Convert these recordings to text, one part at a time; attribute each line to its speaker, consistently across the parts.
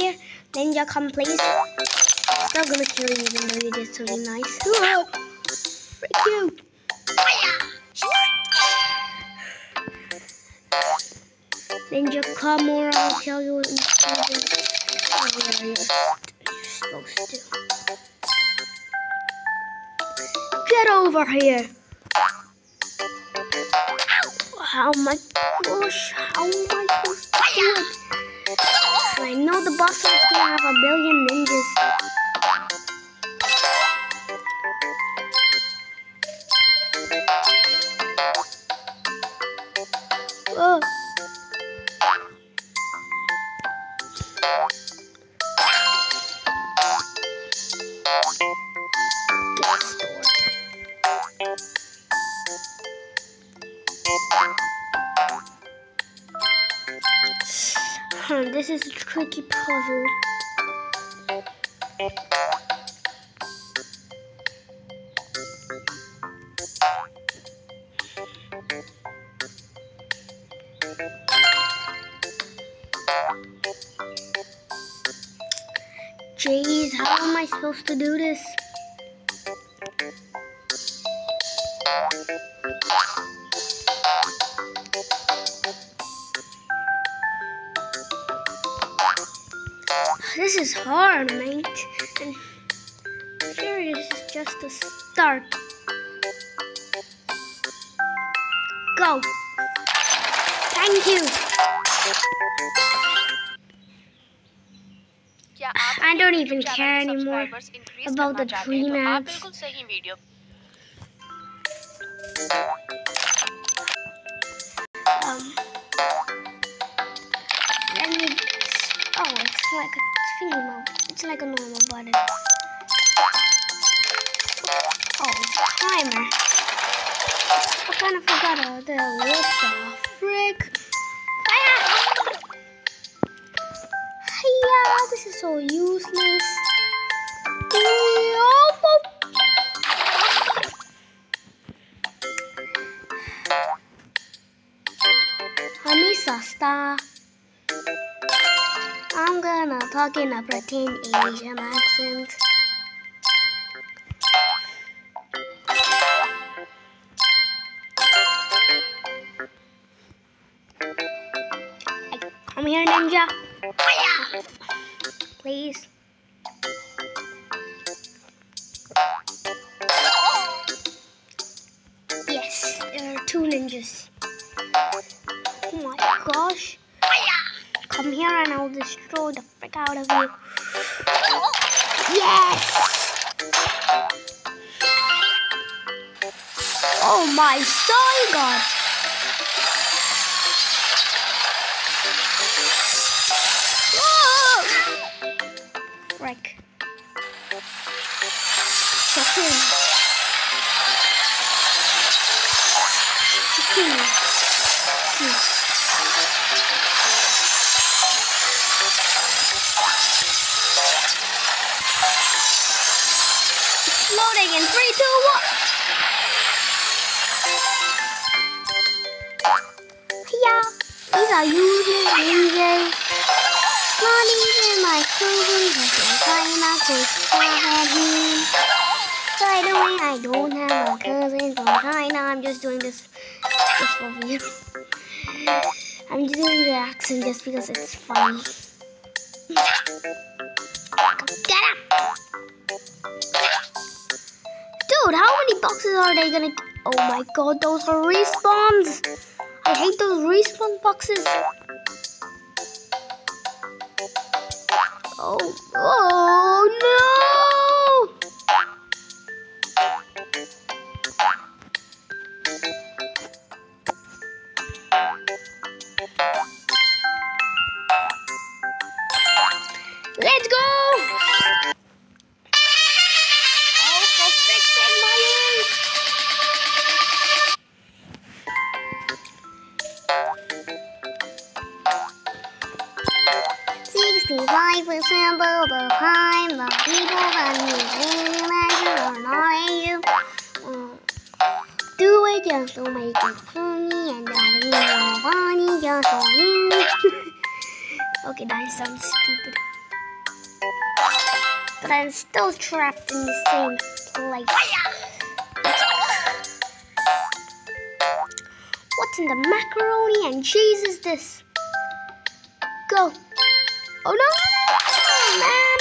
Speaker 1: here. Ninja, come please. Still gonna kill you even though you did something nice. Whoa! Freak you! Ninja, come or I'll tell you what you're you're supposed to. Get over here! How am I, gosh, how am I supposed to do it? I know the boss fight's gonna have a billion ninjas. Whoa. Get this is a tricky puzzle. Jeez, how am I supposed to do this? this is hard, mate. And here is just the start. Go. Thank you. I don't even care anymore about the
Speaker 2: pre-match.
Speaker 1: Um, and it's, oh, it's like a mode. It's like a normal button. Oh, it's a timer. I kind of forgot about that. What the frick? Ah! Yeah, this is so useless. Sasta. I'm gonna talk in a pretend Asian accent. Come here, ninja. Please. Yes, there are two ninjas. Oh my gosh. Come here and I'll destroy the frick out of you. Yes! Oh my soul god! Whoa! Frick. Chicken. Chicken. Loading in three, two, one. Yeah, these are useless ninjas. Not even my children can find out. By the way, I don't have a cousin from China. I'm just doing this just for you. I'm just doing the accent just because it's funny. Get up! Boxes are they gonna? Oh my god, those are respawns! I hate those respawn boxes. Oh, oh percent the people that you imagine are not you. Do it just to make it funny, and don't be funny just for you. okay, that sounds stupid. but I'm still trapped in the same place. What in the macaroni and cheese is this? Go. Oh no, man.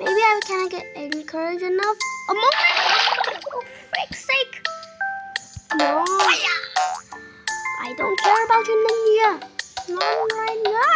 Speaker 1: Maybe I cannot get encouraged enough. A moment. Oh, frick's sake. No. I don't care about you, ninja. Not right now.